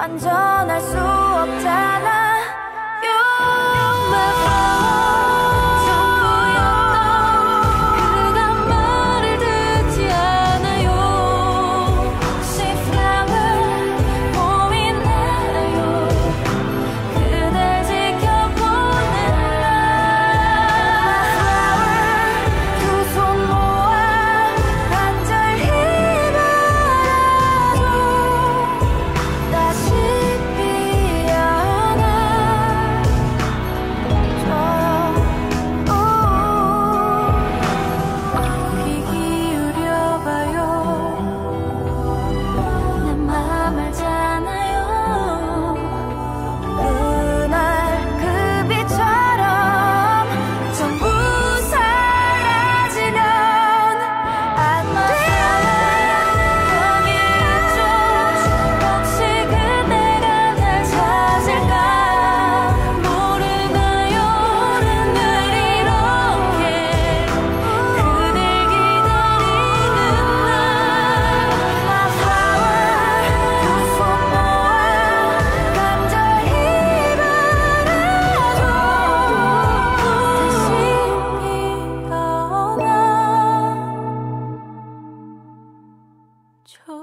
완전할 수 없잖아 줘